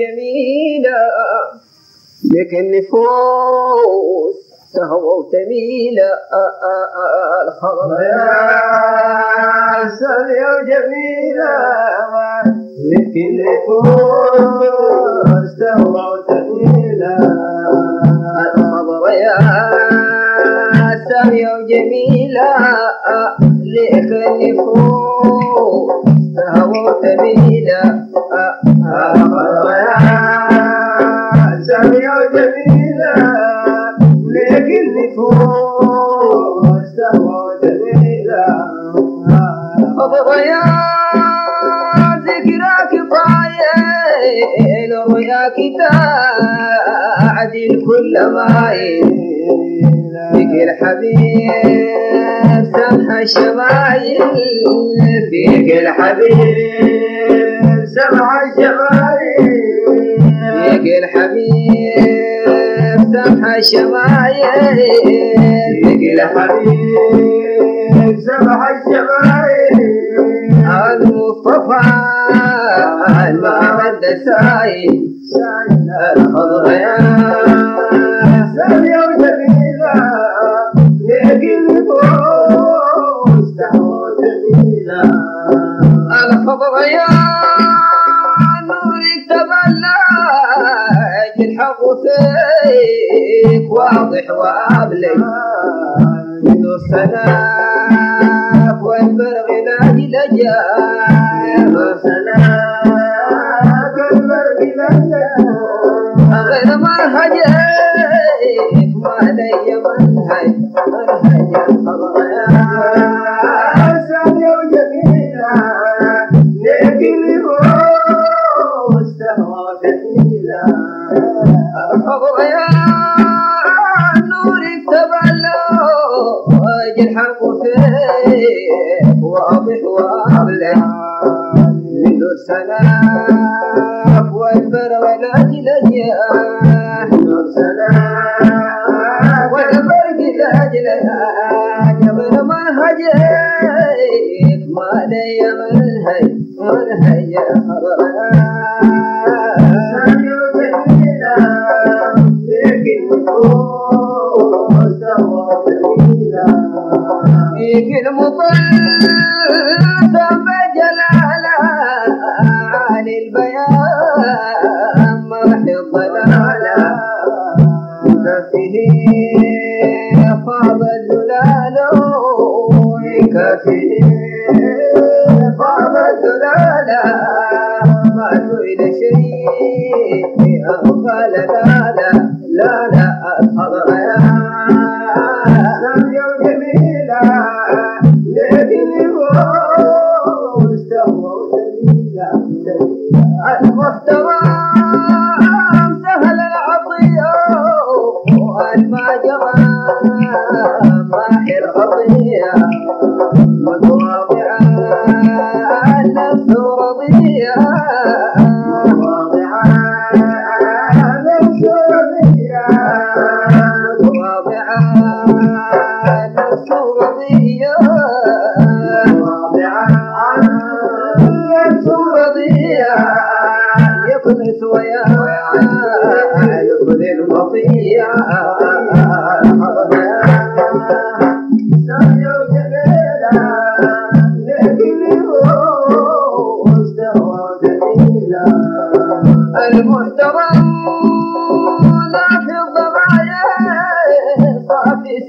جميلة لك النفوس تهوى وتميلة الخضر يا سامية وجميلة لك النفوس تهوى وتميلة الخضر يا سامية وجميلة لك النفوس تهوى يا سامية وجميلة لك النفوس تهوى وتميلة خضر يا ذكرك طايل رؤياك تعدل كل ما فيك الحبيب سمح الشمايل فيك الحبيب سمع الشمايل الحبيب سمح الشمايل فيك الحبيب سمع الشمايل المصطفى سايل. الخضر يا سامية وجميلة لكن تهوى جميلة. الخضر يا فيك واضح وابلج نور سناك والبرغ سناك غير ما لي يا نورك تبلج الحق فيك واضح وابلج من دور سناك والبر ولاجل جاه نور سناك والبرق لاجل جبر منهجك ما لي منهج منهج الخضر سامية تهوى جميلة فيك المطل ثم جلاله عن البيان محي الضلاله كفه فاض الزلال كفه لا الخضر يا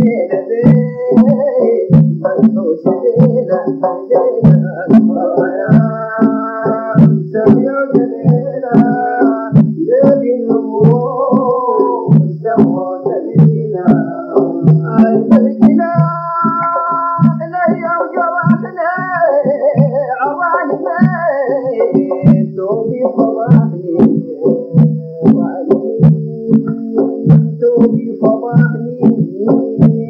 did.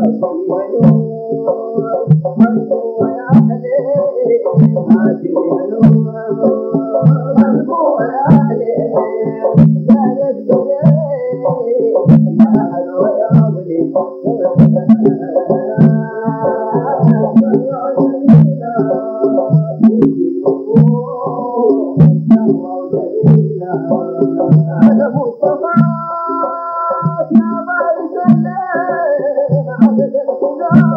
هاشم يا Oh.